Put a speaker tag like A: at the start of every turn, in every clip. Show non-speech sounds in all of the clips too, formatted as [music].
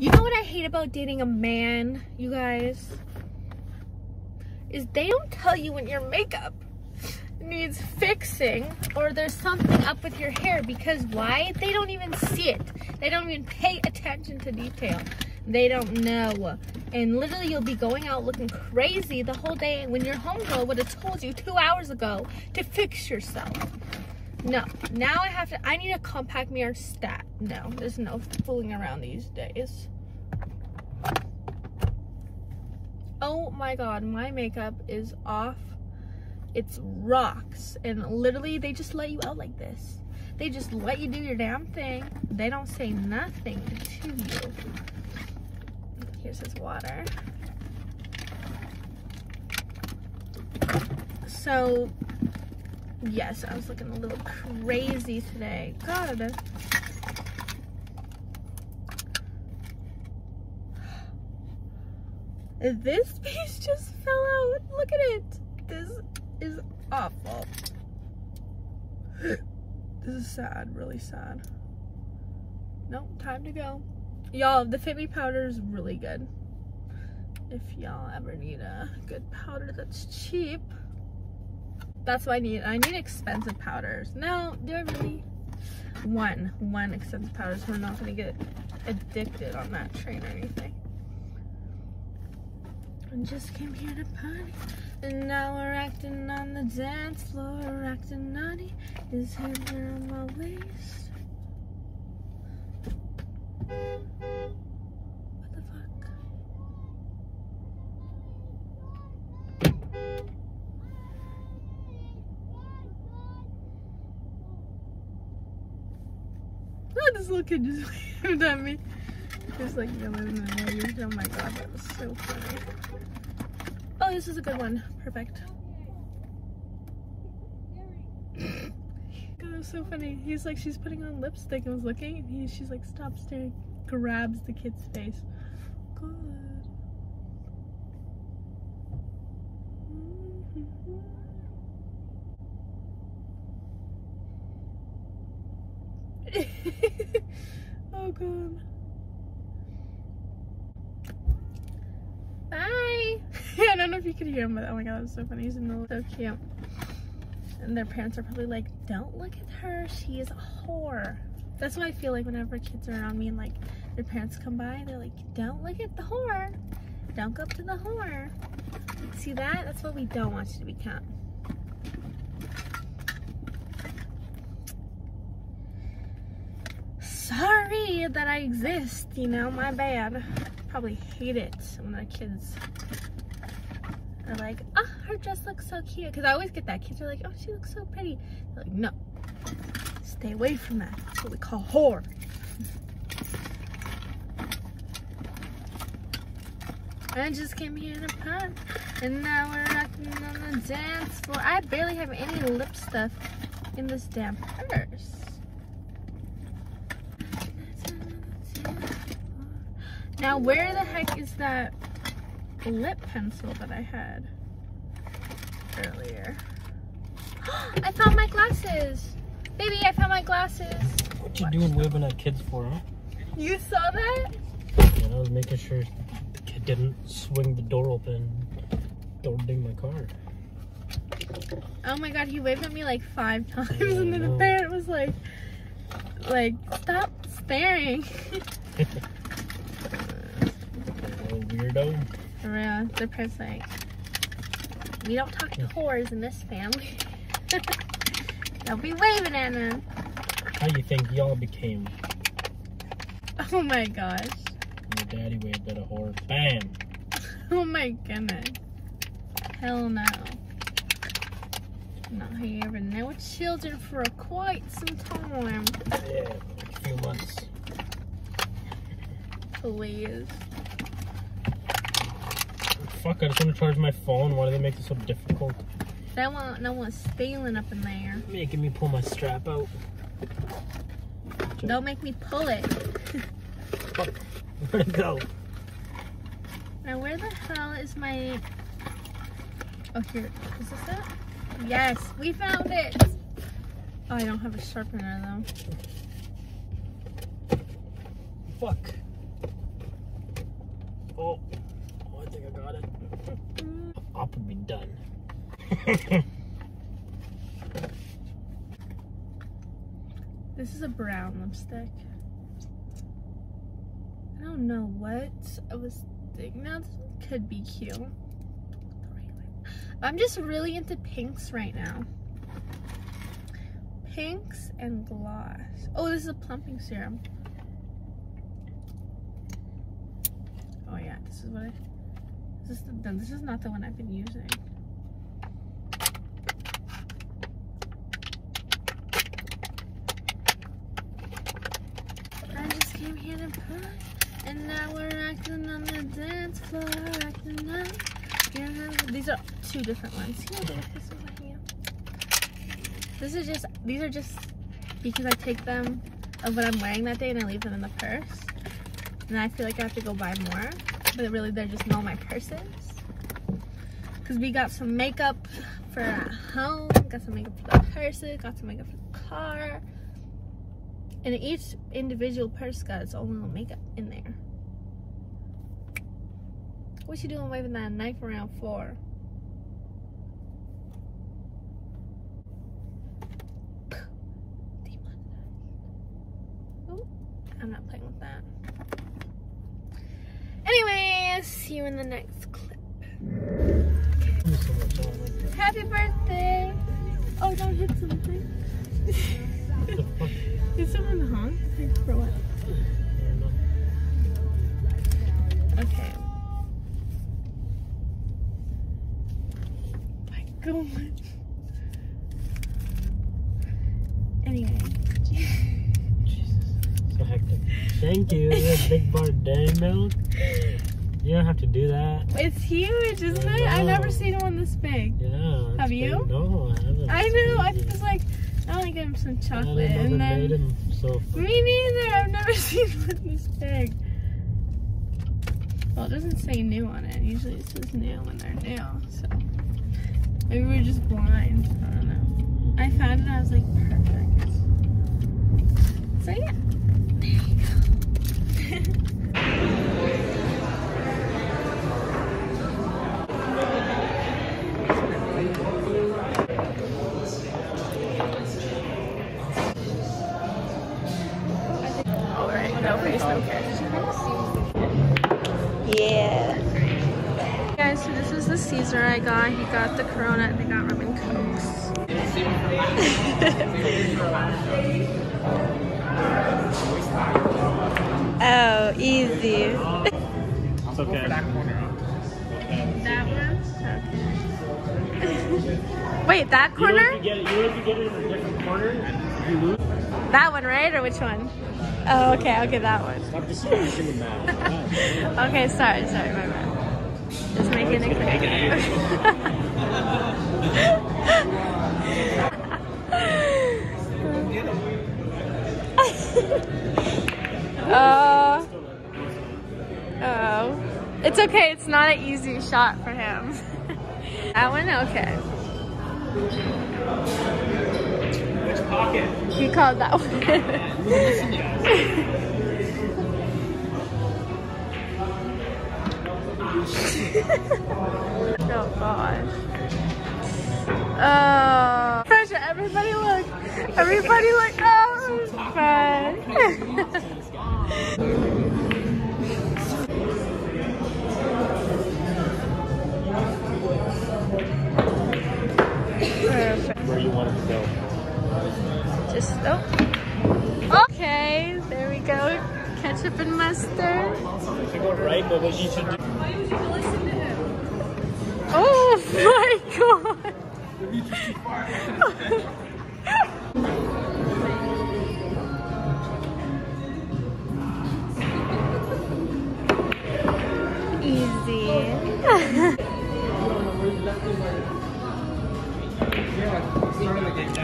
A: You know what I hate about dating a man, you guys? Is they don't tell you when your makeup needs fixing or there's something up with your hair because why? They don't even see it. They don't even pay attention to detail. They don't know. And literally you'll be going out looking crazy the whole day when your homegirl would have told you two hours ago to fix yourself. No, now I have to, I need a compact mirror stat. No, there's no fooling around these days. Oh my god, my makeup is off. It's rocks. And literally, they just let you out like this. They just let you do your damn thing. They don't say nothing to you. Here's his water. So, yes, I was looking a little crazy today. God. This piece just fell out. Look at it. This is awful. This is sad, really sad. Nope, time to go. Y'all, the Fit Me powder is really good. If y'all ever need a good powder that's cheap. That's what I need. I need expensive powders. No, do I really? One. One expensive powder so we're not to get addicted on that train or anything. I just came here to party. And now we're acting on the dance floor, acting naughty. His hands are on my waist. What the fuck? This just waved at me. [laughs] Just like yelling. Oh my god, that was so funny. Oh, this is a good one. Perfect. God, it was so funny. He's like, she's putting on lipstick and was looking, and he, she's like, stop staring. Grabs the kid's face. Good. Bye. [laughs] I don't know if you could hear him, but oh my god, was so funny. He's in the so cute. And their parents are probably like, don't look at her. She is a whore. That's what I feel like whenever kids are around me and like their parents come by, they're like, don't look at the whore. Don't go up to the whore. See that? That's what we don't want you to become. That I exist, you know, my bad. Probably hate it when the kids are like, oh, her dress looks so cute. Because I always get that. Kids are like, oh, she looks so pretty. They're like, no, stay away from that. That's what we call whore. I just came here to party, and now we're rocking on the dance floor. I barely have any lip stuff in this damn purse. Now, where the heck is that lip pencil that I had earlier? [gasps] I found my glasses! Baby, I found my glasses!
B: What you doing waving at kids for, huh?
A: You saw that?
B: And I was making sure the kid didn't swing the door open, don't ding my car.
A: Oh my god, he waved at me like five [laughs] times
B: Yeah,
A: and then the parent was like, like, stop staring. [laughs] [laughs]
B: Weirdo.
A: For real, the parents like, we don't talk to whores in this family. [laughs] don't be waving at them.
B: How do you think y'all became? [laughs]
A: Oh my gosh.
B: Your daddy waved at a whore. Bam! [laughs]
A: Oh my goodness. Hell no. Not having no children for quite some time.
B: Yeah, a few months.
A: Please.
B: Fuck, I just want to charge my phone. Why do they make this so difficult?
A: They want no one stealing up in there.
B: Making me pull my strap out.
A: Don't make me pull it.
B: Fuck. [laughs] Where'd it go?
A: Now where the hell is my... Oh, here. Is this it? Yes, we found it. Oh, I don't have a sharpener though.
B: Fuck. Oh. [laughs]
A: This is a brown lipstick. I don't know what I was thinking. Now this could be cute. I'm just really into pinks right now. Pinks and gloss. Oh, this is a plumping serum. Oh yeah, this is what I. This no, this is not the one I've been using. I just came here to put, and now we're acting on the dance floor, acting up. These are two different ones. Here, this is. This is just, these are just because I take them of what I'm wearing that day and I leave them in the purse. And I feel like I have to go buy more, but really they're just all my purses. Cause we got some makeup for at home, got some makeup for the purses, got some makeup for the car. And each individual purse got its own little makeup in there. What you doing waving that knife around for? I'm not playing with that. Anyways, see you in the next clip.
B: There's so much on like that.
A: Happy birthday! Oh, don't hit something.
B: What? [laughs]
A: Did someone honk? For what?
B: I don't know.
A: Okay. My God. Anyway.
B: Jesus. So hectic. Thank you. Big of milk. [laughs] You don't have to do that.
A: It's huge, isn't it? I've never seen one this big.
B: Yeah.
A: Have you?
B: big. No, I haven't.
A: I know. I was like, I want to get him some chocolate. And then.
B: them so
A: Me neither. I've never [laughs] seen one this big. Well, it doesn't say new on it. Usually it says new when they're new. So maybe we're just blind. I don't know. I found it. I was like, perfect. So yeah.
C: Yeah.
A: Guys, so this is the Caesar I got. He got the Corona and they got rum and cokes. [laughs]
C: Oh, easy.
B: It's okay.
A: That one? Okay. Wait, that corner?
B: you get know get it in a different corner, you lose.
A: That one, right? Or which one? Oh, okay, okay, that one.
B: Stop just switching them now.
A: Okay, sorry, sorry, my bad. Just making it clear. [laughs] uh, oh. It's okay, it's not an easy shot for him. [laughs] that one? Okay.
B: Which pocket?
A: He called that one. [laughs] oh gosh. Oh. Pressure, everybody look. Everybody look. Oh, fun. [laughs] Easy. [laughs]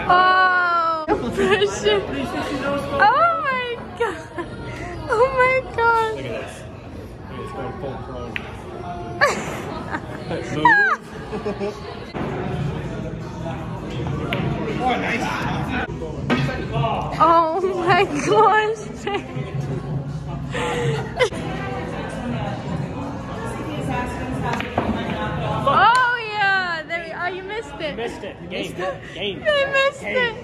A: oh, pressure. Oh my god. Oh my god.
B: Look at this. It's going full prone. Move. [laughs]
A: Oh my gosh. [laughs] oh yeah, there oh you missed it. Missed it.
B: Game. [laughs] Game.
A: I missed
B: Game.
A: it.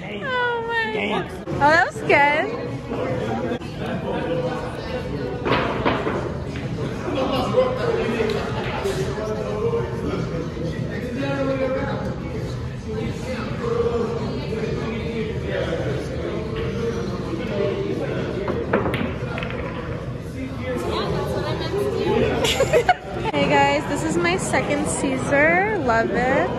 B: Game.
A: Oh my.
B: Game.
A: Oh, that was good. My second Caesar. Love it.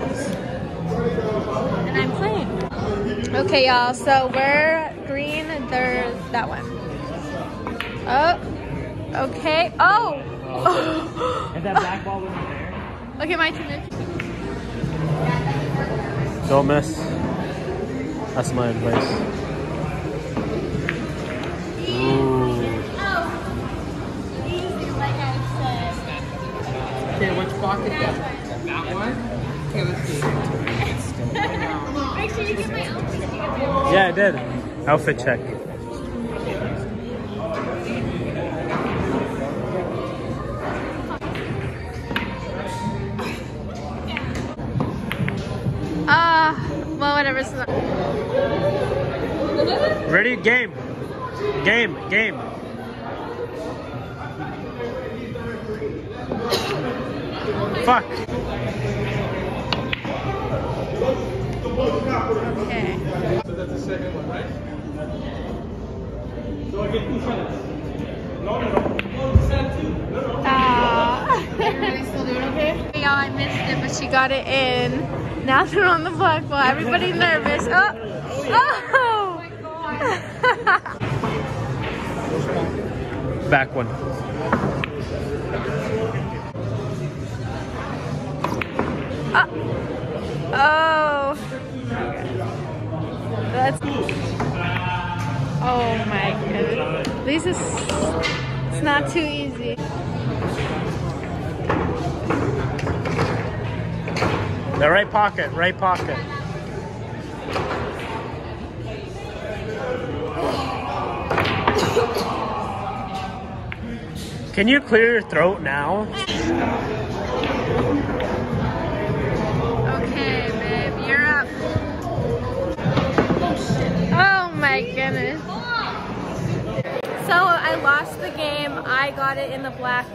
A: And I'm playing. Okay, y'all. So we're green. There's that one. Oh. Okay. Oh. [laughs]
B: If that [laughs] black ball wasn't there.
A: okay, my turn.
B: Don't miss. That's my advice. Ooh.
D: Okay, which pocket that? That one? Okay, let's see.
A: Make sure you get my outfit.
B: Yeah, I did. Outfit check.
A: Ah, well, whatever.
B: Ready? Game. Game. Game. Fuck.
A: Okay.
D: So that's the second one, right?
A: Ah. Y'all, I missed it, but she got it in. Now they're on the block while everybody's nervous. Oh! Oh! [laughs]
B: Back one.
A: Uh, oh! That's. Oh my goodness. This is. It's not too easy.
B: The right pocket. Right pocket. Can you clear your throat now?
A: I lost the game. I got it in the black.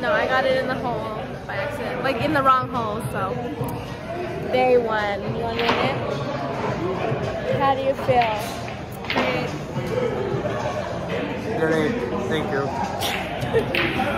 A: No, I got it in the hole by accident. Like in the wrong hole, so they won. You want to it? How do you feel?
D: Great. Thank you. [laughs]